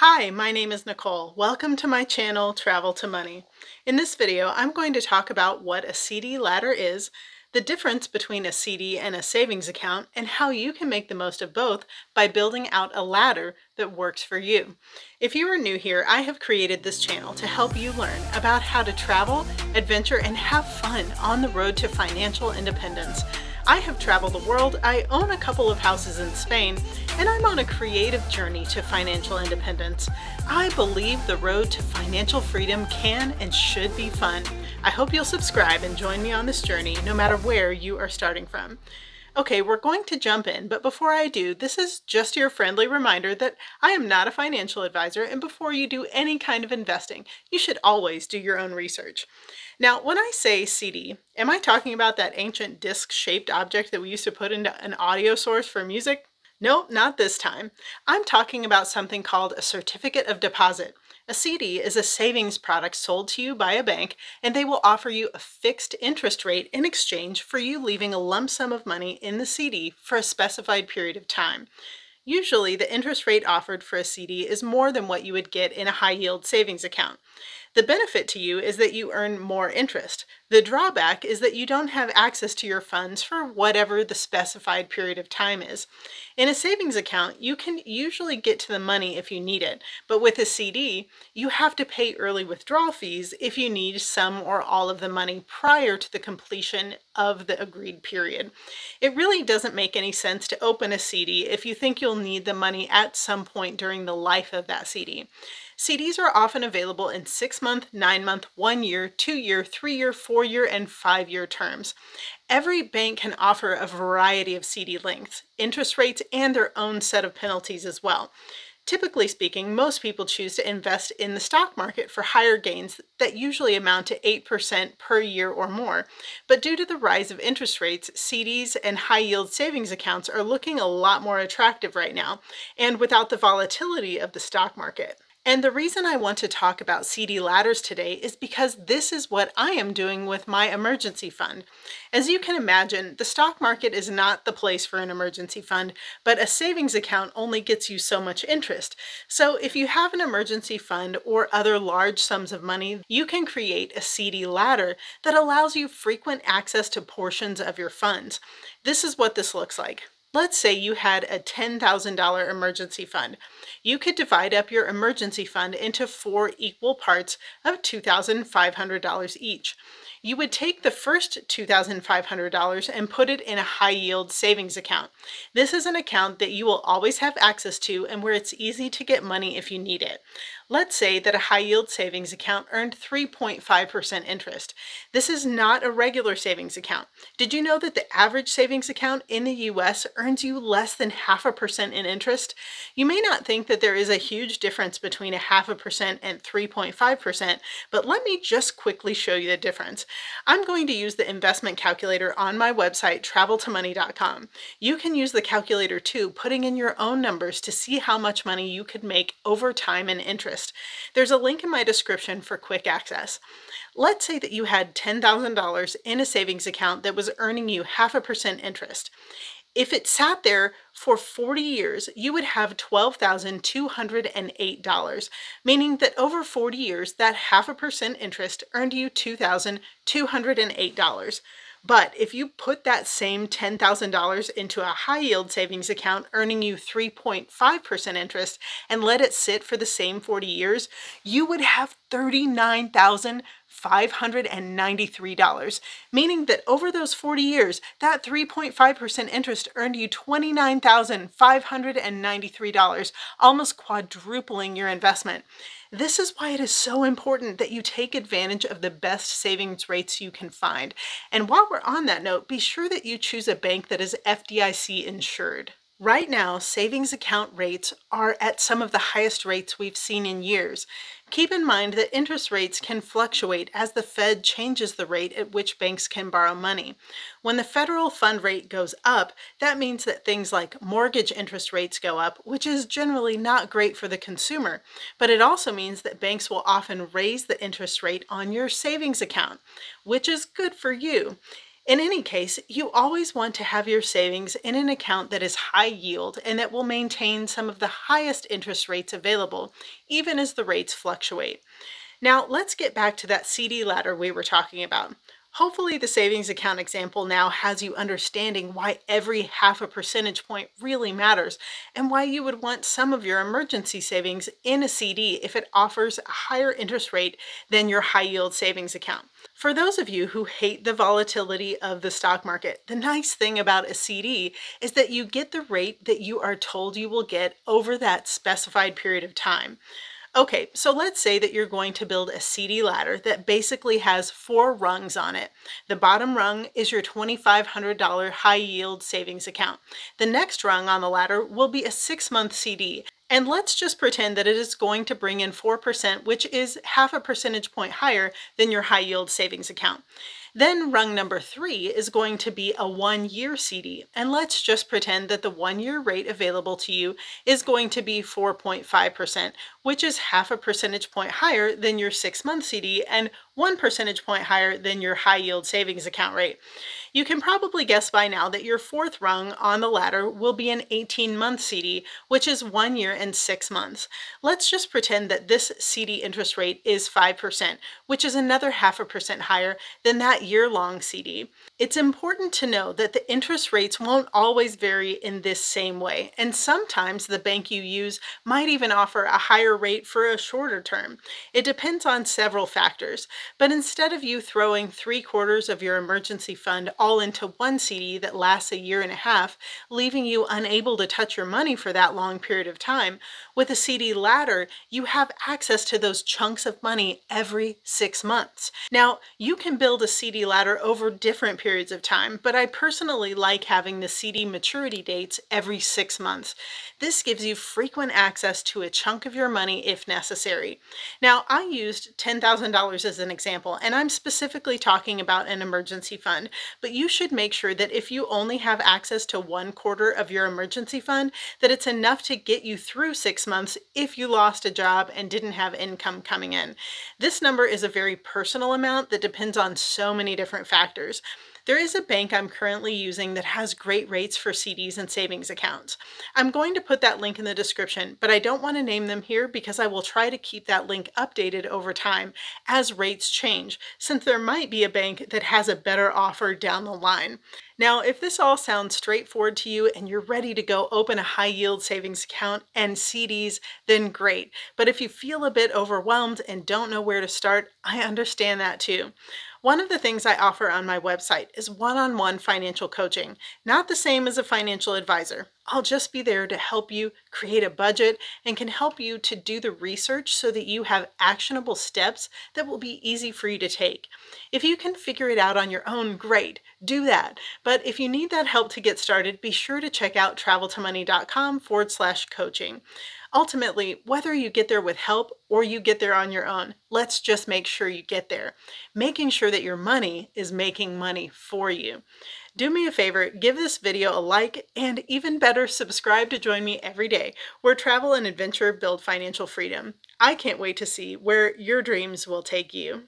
Hi, my name is Nicole. Welcome to my channel, Travel to Money. In this video, I'm going to talk about what a CD ladder is, the difference between a CD and a savings account, and how you can make the most of both by building out a ladder that works for you. If you are new here, I have created this channel to help you learn about how to travel, adventure, and have fun on the road to financial independence. I have traveled the world, I own a couple of houses in Spain, and I'm on a creative journey to financial independence. I believe the road to financial freedom can and should be fun. I hope you'll subscribe and join me on this journey, no matter where you are starting from. Okay, we're going to jump in, but before I do, this is just your friendly reminder that I am not a financial advisor, and before you do any kind of investing, you should always do your own research. Now, when I say CD, am I talking about that ancient disc-shaped object that we used to put into an audio source for music? Nope, not this time. I'm talking about something called a certificate of deposit. A CD is a savings product sold to you by a bank, and they will offer you a fixed interest rate in exchange for you leaving a lump sum of money in the CD for a specified period of time. Usually, the interest rate offered for a CD is more than what you would get in a high yield savings account. The benefit to you is that you earn more interest. The drawback is that you don't have access to your funds for whatever the specified period of time is. In a savings account, you can usually get to the money if you need it, but with a CD, you have to pay early withdrawal fees if you need some or all of the money prior to the completion of the agreed period. It really doesn't make any sense to open a CD if you think you'll need the money at some point during the life of that CD. CDs are often available in six month, nine month, one year, two year, three year, four year, and five year terms. Every bank can offer a variety of CD lengths, interest rates, and their own set of penalties as well. Typically speaking, most people choose to invest in the stock market for higher gains that usually amount to 8% per year or more. But due to the rise of interest rates, CDs and high yield savings accounts are looking a lot more attractive right now, and without the volatility of the stock market. And the reason I want to talk about CD ladders today is because this is what I am doing with my emergency fund. As you can imagine, the stock market is not the place for an emergency fund, but a savings account only gets you so much interest. So if you have an emergency fund or other large sums of money, you can create a CD ladder that allows you frequent access to portions of your funds. This is what this looks like. Let's say you had a $10,000 emergency fund. You could divide up your emergency fund into four equal parts of $2,500 each. You would take the first $2,500 and put it in a high yield savings account. This is an account that you will always have access to and where it's easy to get money if you need it. Let's say that a high yield savings account earned 3.5% interest. This is not a regular savings account. Did you know that the average savings account in the US earns you less than half a percent in interest? You may not think that there is a huge difference between a half a percent and 3.5%, but let me just quickly show you the difference. I'm going to use the investment calculator on my website, traveltomoney.com. You can use the calculator too, putting in your own numbers to see how much money you could make over time interest interest. There's a link in my description for quick access. Let's say that you had $10,000 in a savings account that was earning you half a percent interest. If it sat there for 40 years, you would have $12,208, meaning that over 40 years, that half a percent interest earned you $2,208. But if you put that same $10,000 into a high yield savings account earning you 3.5% interest and let it sit for the same 40 years, you would have $39,593, meaning that over those 40 years, that 3.5% interest earned you $29,593, almost quadrupling your investment. This is why it is so important that you take advantage of the best savings rates you can find. And while we're on that note, be sure that you choose a bank that is FDIC insured. Right now, savings account rates are at some of the highest rates we've seen in years. Keep in mind that interest rates can fluctuate as the Fed changes the rate at which banks can borrow money. When the federal fund rate goes up, that means that things like mortgage interest rates go up, which is generally not great for the consumer. But it also means that banks will often raise the interest rate on your savings account, which is good for you. In any case, you always want to have your savings in an account that is high yield and that will maintain some of the highest interest rates available, even as the rates fluctuate. Now, let's get back to that CD ladder we were talking about. Hopefully the savings account example now has you understanding why every half a percentage point really matters and why you would want some of your emergency savings in a CD if it offers a higher interest rate than your high yield savings account. For those of you who hate the volatility of the stock market, the nice thing about a CD is that you get the rate that you are told you will get over that specified period of time. Okay, so let's say that you're going to build a CD ladder that basically has four rungs on it. The bottom rung is your $2,500 high yield savings account. The next rung on the ladder will be a six month CD. And let's just pretend that it is going to bring in 4%, which is half a percentage point higher than your high yield savings account. Then rung number three is going to be a one year CD. And let's just pretend that the one year rate available to you is going to be 4.5%, which is half a percentage point higher than your six month CD and one percentage point higher than your high yield savings account rate. You can probably guess by now that your fourth rung on the ladder will be an 18 month CD, which is one year and six months. Let's just pretend that this CD interest rate is 5%, which is another half a percent higher than that year long CD. It's important to know that the interest rates won't always vary in this same way, and sometimes the bank you use might even offer a higher rate for a shorter term. It depends on several factors, but instead of you throwing three quarters of your emergency fund all into one CD that lasts a year and a half, leaving you unable to touch your money for that long period of time, with a CD ladder, you have access to those chunks of money every six months. Now, you can build a CD ladder over different periods of time, but I personally like having the CD maturity dates every six months. This gives you frequent access to a chunk of your money if necessary. Now, I used $10,000 as an example, and I'm specifically talking about an emergency fund, but you should make sure that if you only have access to one quarter of your emergency fund, that it's enough to get you through six months if you lost a job and didn't have income coming in. This number is a very personal amount that depends on so many different factors. There is a bank I'm currently using that has great rates for CDs and savings accounts. I'm going to put that link in the description, but I don't want to name them here because I will try to keep that link updated over time as rates change, since there might be a bank that has a better offer down the line. Now, if this all sounds straightforward to you and you're ready to go open a high yield savings account and CDs, then great. But if you feel a bit overwhelmed and don't know where to start, I understand that too. One of the things I offer on my website is one-on-one -on -one financial coaching, not the same as a financial advisor. I'll just be there to help you create a budget and can help you to do the research so that you have actionable steps that will be easy for you to take. If you can figure it out on your own, great, do that. But if you need that help to get started, be sure to check out traveltomoney.com forward slash coaching. Ultimately, whether you get there with help or you get there on your own, let's just make sure you get there. Making sure that your money is making money for you. Do me a favor, give this video a like, and even better, subscribe to join me every day where travel and adventure build financial freedom. I can't wait to see where your dreams will take you.